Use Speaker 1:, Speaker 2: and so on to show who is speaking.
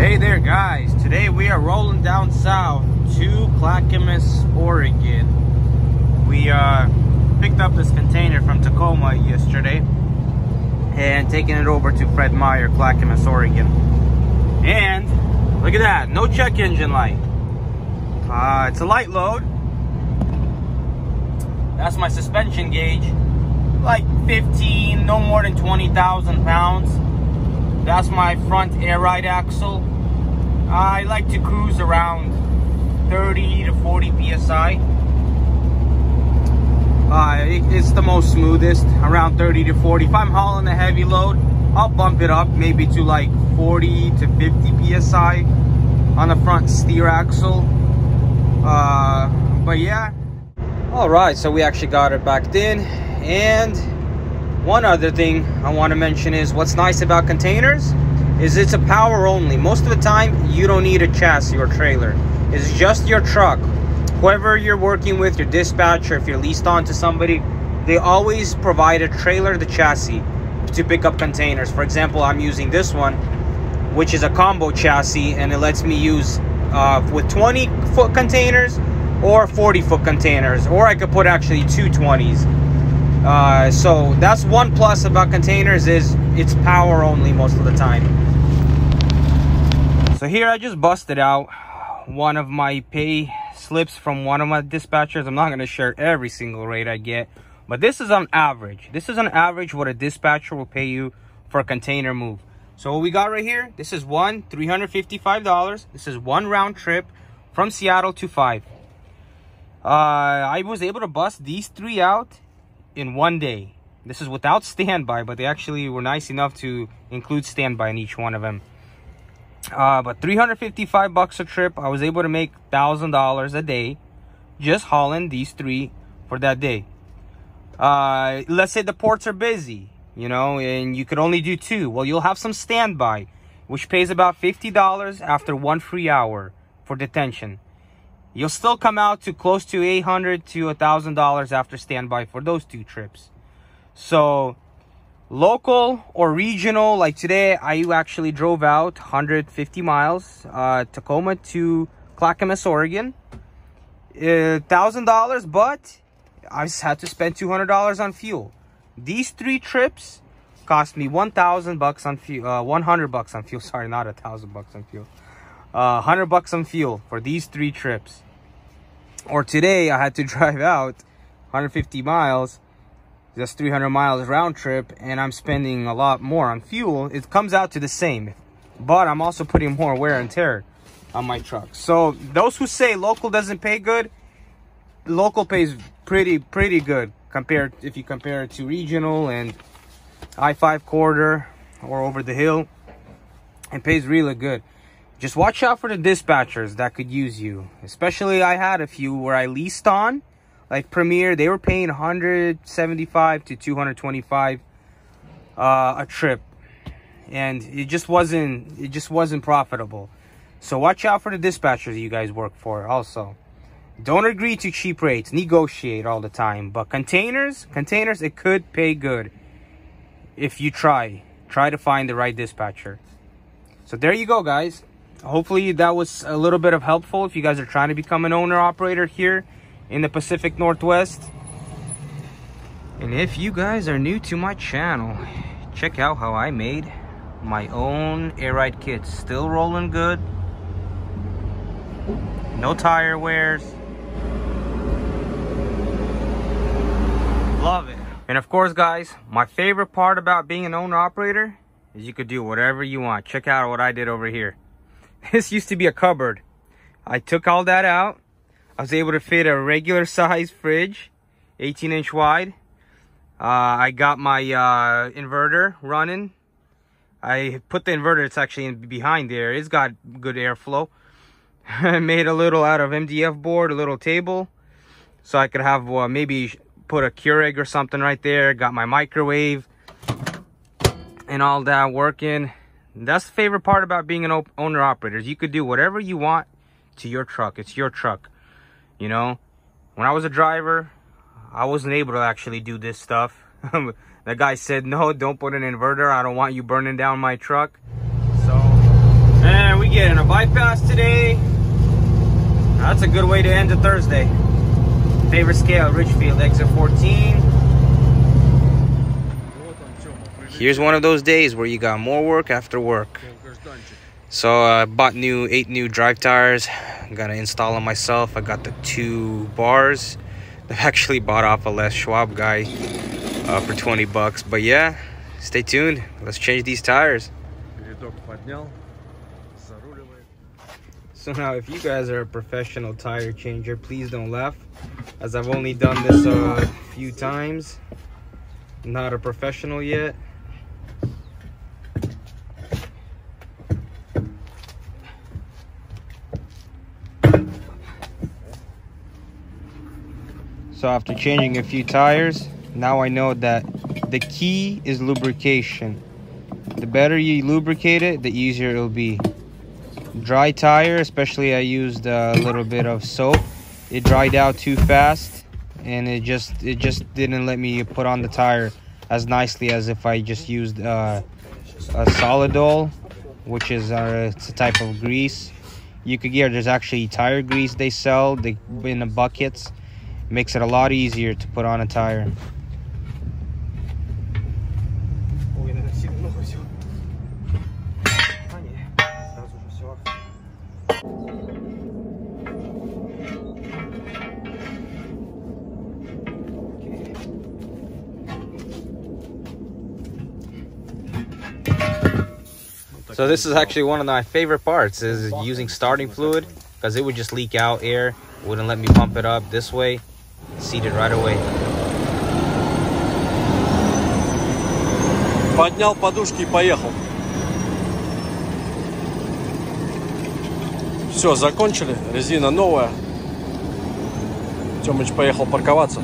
Speaker 1: Hey there guys, today we are rolling down south to Clackamas, Oregon. We uh, picked up this container from Tacoma yesterday and taking it over to Fred Meyer, Clackamas, Oregon. And look at that, no check engine light. Uh, it's a light load. That's my suspension gauge, like 15, no more than 20,000 pounds. That's my front air ride axle. I like to cruise around 30 to 40 psi. Uh, it, it's the most smoothest, around 30 to 40. If I'm hauling a heavy load, I'll bump it up maybe to like 40 to 50 psi on the front steer axle. Uh, but yeah. All right, so we actually got it backed in. And one other thing I want to mention is what's nice about containers is it's a power only. Most of the time, you don't need a chassis or trailer. It's just your truck. Whoever you're working with, your dispatcher, if you're leased on to somebody, they always provide a trailer, the chassis, to pick up containers. For example, I'm using this one, which is a combo chassis, and it lets me use uh, with 20 foot containers or 40 foot containers, or I could put actually two 20s. Uh, so that's one plus about containers is it's power only most of the time. So here I just busted out one of my pay slips from one of my dispatchers. I'm not going to share every single rate I get, but this is on average. This is on average what a dispatcher will pay you for a container move. So what we got right here, this is one $355. This is one round trip from Seattle to Fife. Uh, I was able to bust these three out in one day. This is without standby, but they actually were nice enough to include standby in each one of them. Uh, but 355 bucks a trip. I was able to make thousand dollars a day just hauling these three for that day. Uh, let's say the ports are busy, you know, and you could only do two. Well, you'll have some standby, which pays about $50 after one free hour for detention. You'll still come out to close to 800 to $1,000 after standby for those two trips. So local or regional like today i actually drove out 150 miles uh tacoma to clackamas oregon. Uh, thousand dollars but i just had to spend 200 dollars on fuel. These three trips cost me 1000 bucks on fuel uh 100 bucks on fuel. Sorry not a thousand bucks on fuel uh 100 bucks on fuel for these three trips or today i had to drive out 150 miles just 300 miles round trip and I'm spending a lot more on fuel, it comes out to the same. But I'm also putting more wear and tear on my truck. So those who say local doesn't pay good, local pays pretty, pretty good compared if you compare it to regional and I-5 corridor or over the hill. It pays really good. Just watch out for the dispatchers that could use you. Especially I had a few where I leased on like Premier, they were paying 175 to 225 uh, a trip, and it just wasn't it just wasn't profitable. So watch out for the dispatchers you guys work for. Also, don't agree to cheap rates. Negotiate all the time. But containers, containers, it could pay good if you try. Try to find the right dispatcher. So there you go, guys. Hopefully that was a little bit of helpful if you guys are trying to become an owner operator here in the Pacific Northwest. And if you guys are new to my channel, check out how I made my own air ride kit. Still rolling good. No tire wears. Love it. And of course, guys, my favorite part about being an owner operator is you could do whatever you want. Check out what I did over here. This used to be a cupboard. I took all that out I was able to fit a regular size fridge, 18 inch wide. Uh, I got my uh, inverter running. I put the inverter, it's actually in, behind there. It's got good airflow. I made a little out of MDF board, a little table. So I could have uh, maybe put a Keurig or something right there. Got my microwave and all that working. That's the favorite part about being an owner operator. You could do whatever you want to your truck. It's your truck. You know, when I was a driver, I wasn't able to actually do this stuff. the guy said, no, don't put an inverter. I don't want you burning down my truck. So, and we getting? A bypass today? That's a good way to end a Thursday. Favorite scale, Ridgefield, exit 14. Here's one of those days where you got more work after work. So I bought new eight new drive tires. I'm gonna install them myself. I got the two bars. I actually bought off a Les Schwab guy uh, for 20 bucks. But yeah, stay tuned. Let's change these tires. So now if you guys are a professional tire changer, please don't laugh. As I've only done this a few times. Not a professional yet. So after changing a few tires, now I know that the key is lubrication. The better you lubricate it, the easier it'll be. Dry tire, especially I used a little bit of soap. It dried out too fast and it just it just didn't let me put on the tire as nicely as if I just used uh, a solidol, which is uh, it's a type of grease. You could get there's actually tire grease they sell in the buckets Makes it a lot easier to put on a tire. So this is actually one of my favorite parts is using starting fluid because it would just leak out air wouldn't let me pump it up this way.
Speaker 2: Поднял подушки и поехал. Все, закончили. Резина новая. Тёмыч поехал парковаться.